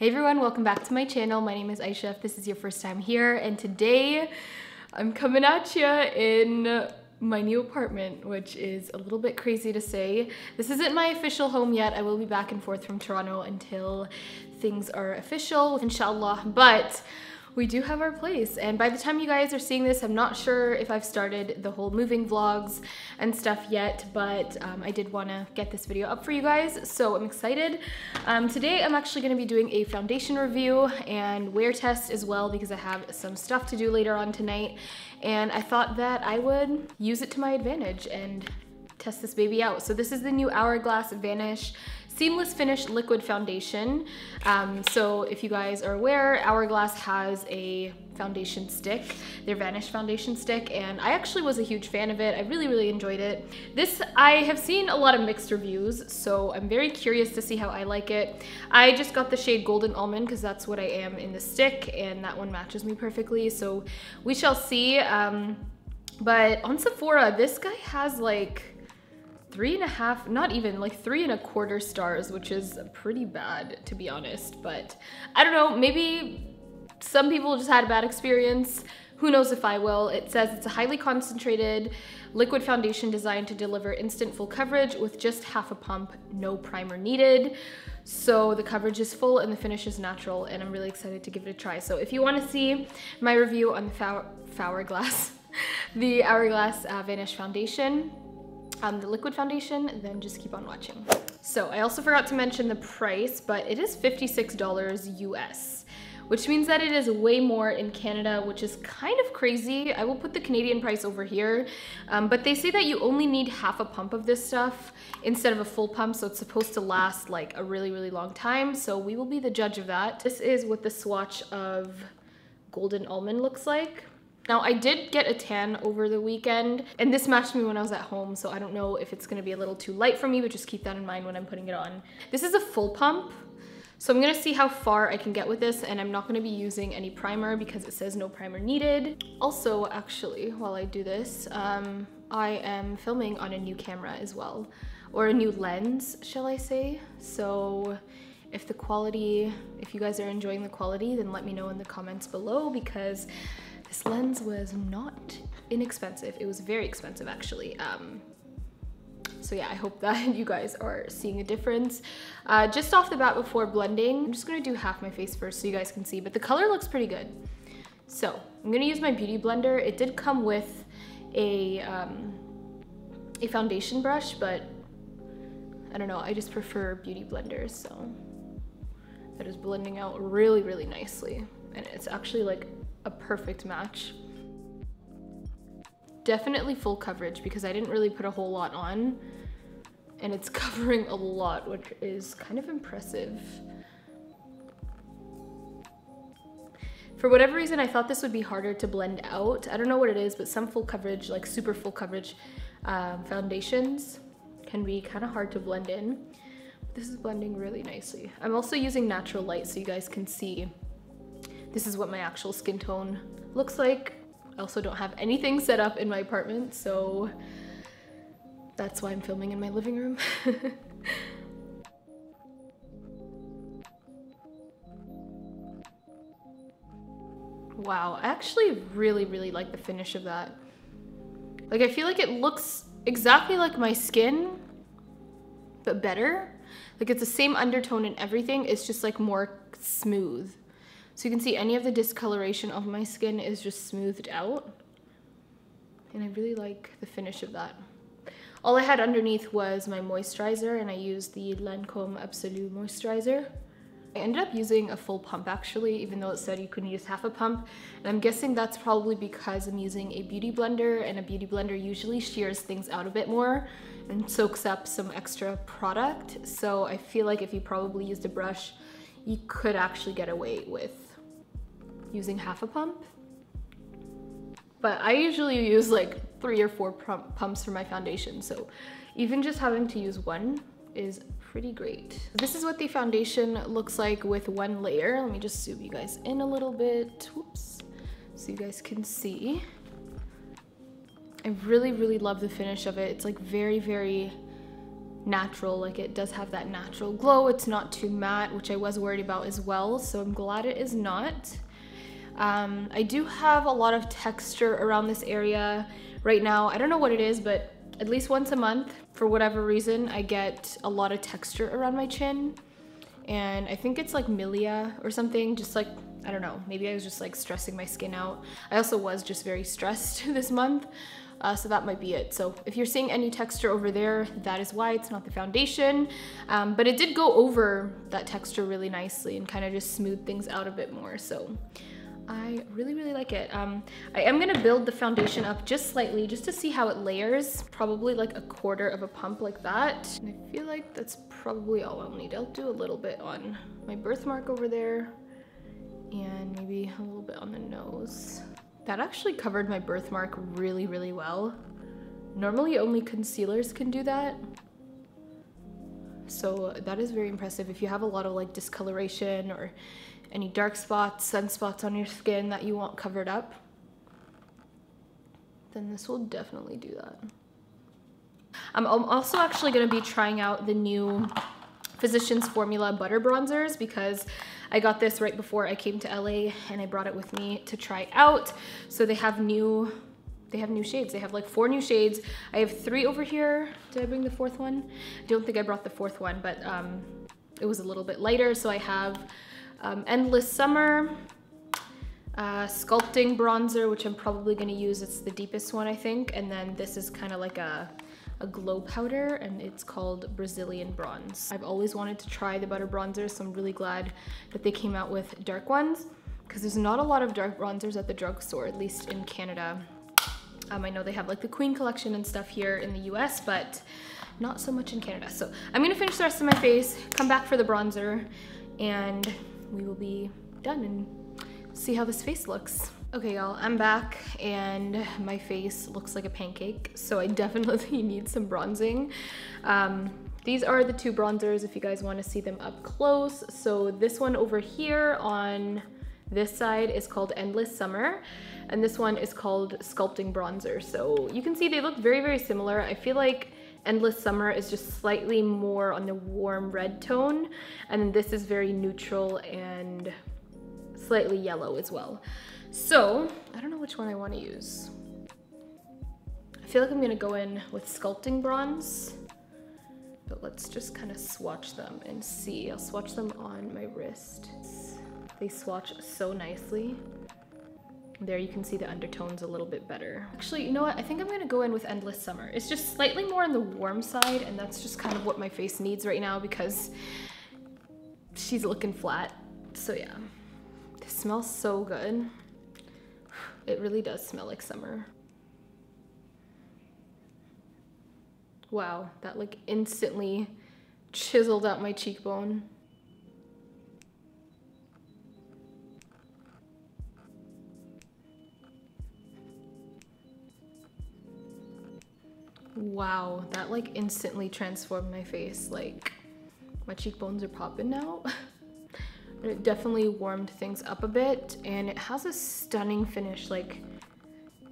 Hey everyone, welcome back to my channel. My name is Aysha if this is your first time here and today I'm coming at you in my new apartment, which is a little bit crazy to say. This isn't my official home yet. I will be back and forth from Toronto until things are official, inshallah. But we do have our place. And by the time you guys are seeing this, I'm not sure if I've started the whole moving vlogs and stuff yet, but um, I did wanna get this video up for you guys, so I'm excited. Um, today, I'm actually gonna be doing a foundation review and wear test as well because I have some stuff to do later on tonight. And I thought that I would use it to my advantage and test this baby out. So this is the new Hourglass Vanish Seamless Finish Liquid Foundation. Um, so if you guys are aware, Hourglass has a foundation stick, their Vanish foundation stick, and I actually was a huge fan of it. I really, really enjoyed it. This, I have seen a lot of mixed reviews, so I'm very curious to see how I like it. I just got the shade Golden Almond because that's what I am in the stick, and that one matches me perfectly, so we shall see. Um, but on Sephora, this guy has like three and a half, not even like three and a quarter stars, which is pretty bad to be honest. But I don't know, maybe some people just had a bad experience. Who knows if I will. It says it's a highly concentrated liquid foundation designed to deliver instant full coverage with just half a pump, no primer needed. So the coverage is full and the finish is natural and I'm really excited to give it a try. So if you wanna see my review on the Hourglass, the Hourglass uh, Vanish Foundation, um, the liquid foundation, then just keep on watching. So I also forgot to mention the price, but it is $56 US, which means that it is way more in Canada, which is kind of crazy. I will put the Canadian price over here, um, but they say that you only need half a pump of this stuff instead of a full pump, so it's supposed to last like a really, really long time. So we will be the judge of that. This is what the swatch of Golden Almond looks like. Now I did get a tan over the weekend and this matched me when I was at home so I don't know if it's gonna be a little too light for me but just keep that in mind when I'm putting it on. This is a full pump so I'm gonna see how far I can get with this and I'm not gonna be using any primer because it says no primer needed. Also, actually, while I do this, um, I am filming on a new camera as well, or a new lens, shall I say. So if the quality, if you guys are enjoying the quality, then let me know in the comments below because this lens was not inexpensive. It was very expensive actually. Um, so yeah, I hope that you guys are seeing a difference. Uh, just off the bat before blending, I'm just gonna do half my face first so you guys can see, but the color looks pretty good. So I'm gonna use my Beauty Blender. It did come with a, um, a foundation brush, but I don't know, I just prefer Beauty Blenders, so that is blending out really, really nicely. And it's actually like a perfect match. Definitely full coverage because I didn't really put a whole lot on and it's covering a lot, which is kind of impressive. For whatever reason, I thought this would be harder to blend out. I don't know what it is, but some full coverage, like super full coverage um, foundations can be kind of hard to blend in. This is blending really nicely. I'm also using natural light so you guys can see this is what my actual skin tone looks like. I also don't have anything set up in my apartment, so that's why I'm filming in my living room. wow, I actually really, really like the finish of that. Like, I feel like it looks exactly like my skin, but better. Like, it's the same undertone and everything, it's just like more smooth. So you can see any of the discoloration of my skin is just smoothed out. And I really like the finish of that. All I had underneath was my moisturizer and I used the Lancome Absolu moisturizer. I ended up using a full pump actually, even though it said you couldn't use half a pump. And I'm guessing that's probably because I'm using a beauty blender and a beauty blender usually shears things out a bit more and soaks up some extra product. So I feel like if you probably used a brush, you could actually get away with using half a pump. But I usually use like three or four pumps for my foundation. So even just having to use one is pretty great. This is what the foundation looks like with one layer. Let me just zoom you guys in a little bit. Whoops. So you guys can see. I really, really love the finish of it. It's like very, very natural, like it does have that natural glow. It's not too matte, which I was worried about as well, so I'm glad it is not. Um, I do have a lot of texture around this area right now. I don't know what it is, but at least once a month, for whatever reason, I get a lot of texture around my chin. And I think it's like milia or something, just like, I don't know, maybe I was just like stressing my skin out. I also was just very stressed this month. Uh, so that might be it. So if you're seeing any texture over there, that is why it's not the foundation. Um, but it did go over that texture really nicely and kind of just smooth things out a bit more. So I really, really like it. Um, I am gonna build the foundation up just slightly just to see how it layers. Probably like a quarter of a pump like that. And I feel like that's probably all I'll need. I'll do a little bit on my birthmark over there and maybe a little bit on the nose. That actually covered my birthmark really, really well. Normally only concealers can do that. So that is very impressive. If you have a lot of like discoloration or any dark spots, sunspots on your skin that you want covered up, then this will definitely do that. I'm also actually gonna be trying out the new Physicians Formula Butter Bronzers because I got this right before I came to LA and I brought it with me to try out. So they have new they have new shades. They have like four new shades. I have three over here. Did I bring the fourth one? I don't think I brought the fourth one, but um, it was a little bit lighter. So I have um, Endless Summer, uh, Sculpting Bronzer, which I'm probably gonna use. It's the deepest one, I think. And then this is kind of like a, a glow powder and it's called Brazilian Bronze. I've always wanted to try the butter bronzers, so I'm really glad that they came out with dark ones because there's not a lot of dark bronzers at the drugstore, at least in Canada. Um, I know they have like the Queen collection and stuff here in the US, but not so much in Canada. So I'm gonna finish the rest of my face, come back for the bronzer, and we will be done and see how this face looks. Okay, y'all, I'm back and my face looks like a pancake, so I definitely need some bronzing. Um, these are the two bronzers if you guys want to see them up close. So this one over here on this side is called Endless Summer, and this one is called Sculpting Bronzer. So you can see they look very, very similar. I feel like Endless Summer is just slightly more on the warm red tone. And this is very neutral and slightly yellow as well. So, I don't know which one I want to use. I feel like I'm going to go in with Sculpting Bronze. But let's just kind of swatch them and see. I'll swatch them on my wrist. They swatch so nicely. There you can see the undertones a little bit better. Actually, you know what? I think I'm gonna go in with Endless Summer. It's just slightly more on the warm side and that's just kind of what my face needs right now because she's looking flat. So yeah, this smells so good. It really does smell like summer. Wow, that like instantly chiseled out my cheekbone. Wow, that like instantly transformed my face. Like my cheekbones are popping now. it definitely warmed things up a bit and it has a stunning finish. Like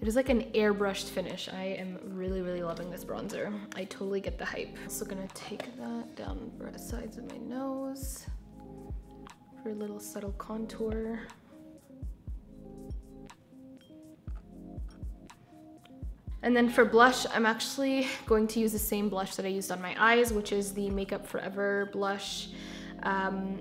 it is like an airbrushed finish. I am really, really loving this bronzer. I totally get the hype. Also gonna take that down the sides of my nose for a little subtle contour. And then for blush, I'm actually going to use the same blush that I used on my eyes, which is the Make Up For Ever blush. Um,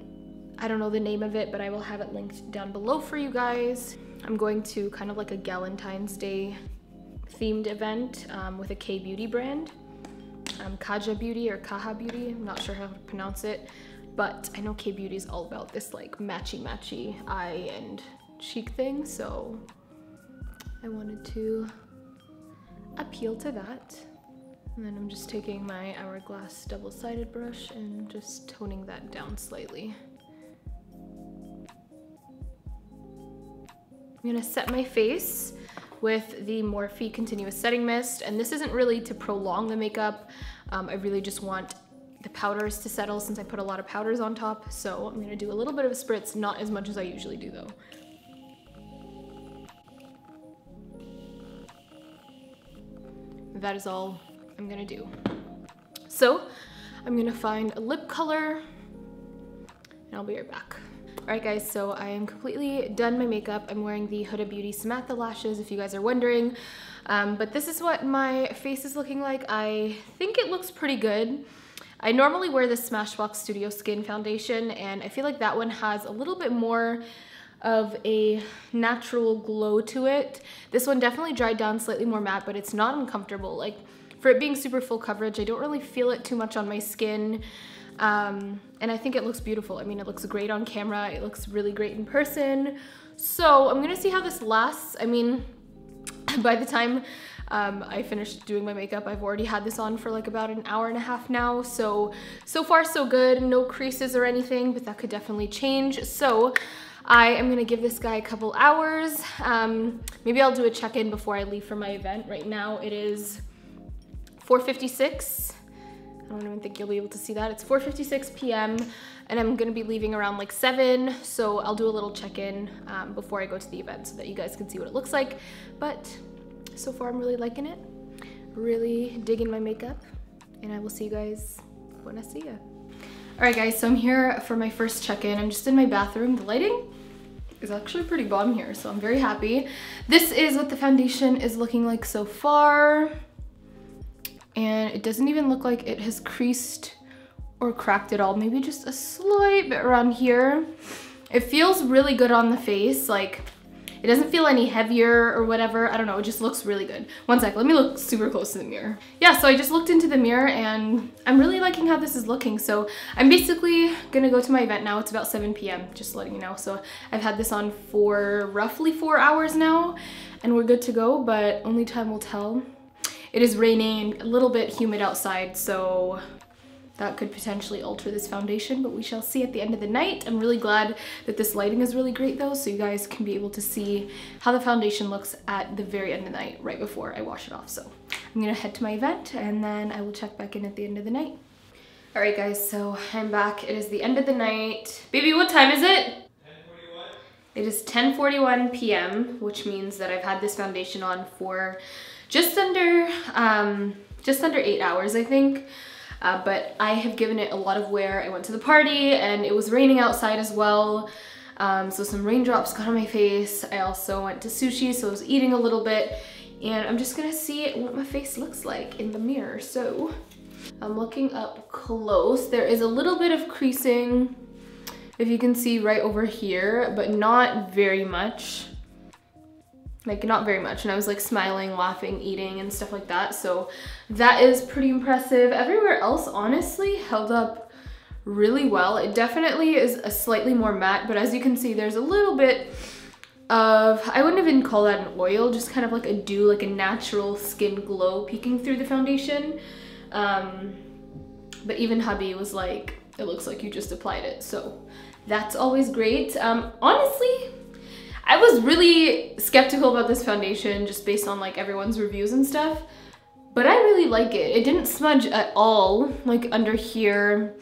I don't know the name of it, but I will have it linked down below for you guys. I'm going to kind of like a Galentine's Day themed event um, with a K-beauty brand. Um, Kaja Beauty or Kaha Beauty, I'm not sure how to pronounce it, but I know K-beauty is all about this like matchy-matchy eye and cheek thing, so I wanted to appeal to that. And then I'm just taking my Hourglass double-sided brush and just toning that down slightly. I'm gonna set my face with the Morphe Continuous Setting Mist, and this isn't really to prolong the makeup. Um, I really just want the powders to settle since I put a lot of powders on top, so I'm gonna do a little bit of a spritz, not as much as I usually do though. that is all I'm gonna do. So I'm gonna find a lip color and I'll be right back. All right guys, so I am completely done my makeup. I'm wearing the Huda Beauty Samantha lashes if you guys are wondering. Um, but this is what my face is looking like. I think it looks pretty good. I normally wear the Smashbox Studio Skin Foundation and I feel like that one has a little bit more of a natural glow to it. This one definitely dried down slightly more matte, but it's not uncomfortable. Like for it being super full coverage, I don't really feel it too much on my skin. Um, and I think it looks beautiful. I mean, it looks great on camera. It looks really great in person. So I'm gonna see how this lasts. I mean, by the time um, I finished doing my makeup. I've already had this on for like about an hour and a half now. So, so far so good. No creases or anything, but that could definitely change. So I am gonna give this guy a couple hours. Um, maybe I'll do a check-in before I leave for my event. Right now it is 4.56. I don't even think you'll be able to see that. It's 4.56 p.m. and I'm gonna be leaving around like seven. So I'll do a little check-in um, before I go to the event so that you guys can see what it looks like. But so far I'm really liking it. Really digging my makeup and I will see you guys when I see you. All right guys, so I'm here for my first check-in. I'm just in my bathroom. The lighting is actually pretty bomb here, so I'm very happy. This is what the foundation is looking like so far. And it doesn't even look like it has creased or cracked at all. Maybe just a slight bit around here. It feels really good on the face. Like it doesn't feel any heavier or whatever. I don't know, it just looks really good. One sec, let me look super close to the mirror. Yeah, so I just looked into the mirror and I'm really liking how this is looking. So I'm basically gonna go to my event now. It's about 7 p.m., just letting you know. So I've had this on for roughly four hours now and we're good to go, but only time will tell. It is raining, a little bit humid outside, so that could potentially alter this foundation, but we shall see at the end of the night. I'm really glad that this lighting is really great though, so you guys can be able to see how the foundation looks at the very end of the night, right before I wash it off. So I'm gonna head to my event and then I will check back in at the end of the night. All right guys, so I'm back. It is the end of the night. Baby, what time is it? It is 10.41 p.m., which means that I've had this foundation on for just under, um, just under eight hours, I think. Uh, but I have given it a lot of wear. I went to the party and it was raining outside as well. Um, so some raindrops got on my face. I also went to sushi, so I was eating a little bit. And I'm just gonna see what my face looks like in the mirror. So I'm looking up close. There is a little bit of creasing, if you can see right over here, but not very much like not very much. And I was like smiling laughing eating and stuff like that. So that is pretty impressive. Everywhere else honestly held up really well. It definitely is a slightly more matte but as you can see there's a little bit of I wouldn't even call that an oil just kind of like a dew like a natural skin glow peeking through the foundation. Um, but even hubby was like it looks like you just applied it. So that's always great. Um, honestly I was really skeptical about this foundation just based on like everyone's reviews and stuff, but I really like it. It didn't smudge at all, like under here.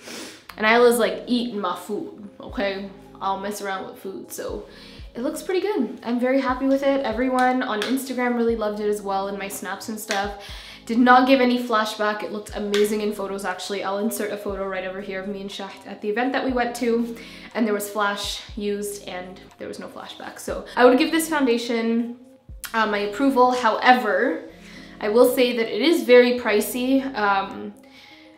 And I was like eating my food, okay? I'll mess around with food, so it looks pretty good. I'm very happy with it. Everyone on Instagram really loved it as well in my snaps and stuff. Did not give any flashback. It looked amazing in photos actually. I'll insert a photo right over here of me and Shaht at the event that we went to and there was flash used and there was no flashback. So I would give this foundation uh, my approval. However, I will say that it is very pricey. Um,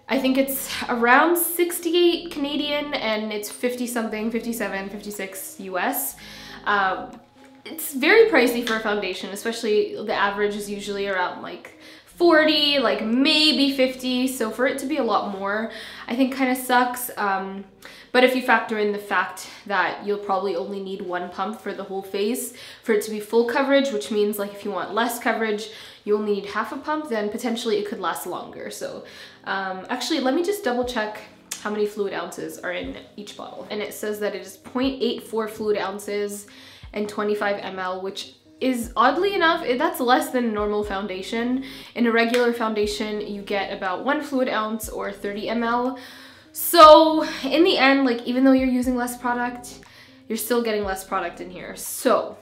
I think it's around 68 Canadian and it's 50 something, 57, 56 US. Um, it's very pricey for a foundation, especially the average is usually around like 40, like maybe 50. So for it to be a lot more, I think kind of sucks. Um, but if you factor in the fact that you'll probably only need one pump for the whole face for it to be full coverage, which means like if you want less coverage, you only need half a pump, then potentially it could last longer. So um, actually, let me just double check how many fluid ounces are in each bottle. And it says that it is 0.84 fluid ounces and 25 ml, which is oddly enough, that's less than a normal foundation. In a regular foundation, you get about one fluid ounce or 30 ml. So in the end, like even though you're using less product, you're still getting less product in here. So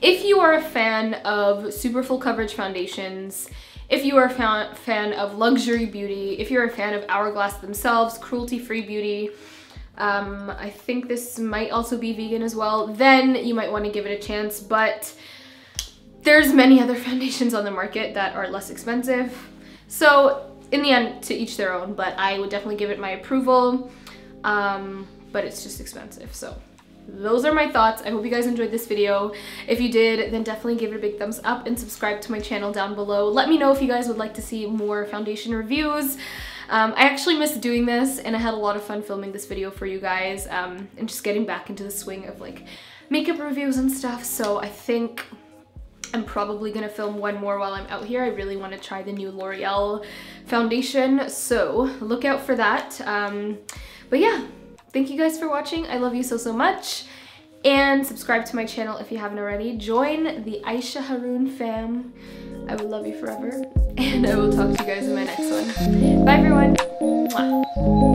if you are a fan of super full coverage foundations if you are a fan of luxury beauty, if you're a fan of Hourglass themselves, cruelty-free beauty, um, I think this might also be vegan as well, then you might want to give it a chance, but there's many other foundations on the market that are less expensive. So in the end, to each their own, but I would definitely give it my approval, um, but it's just expensive, so those are my thoughts. I hope you guys enjoyed this video. If you did, then definitely give it a big thumbs up and subscribe to my channel down below. Let me know if you guys would like to see more foundation reviews. Um, I actually missed doing this and I had a lot of fun filming this video for you guys um, and just getting back into the swing of like makeup reviews and stuff. So I think I'm probably gonna film one more while I'm out here. I really want to try the new L'Oreal foundation, so look out for that. Um, but yeah, thank you guys for watching. I love you so, so much. And subscribe to my channel if you haven't already. Join the Aysha Harun fam. I will love you forever. And I will talk to you guys in my next one. Bye everyone. Mwah.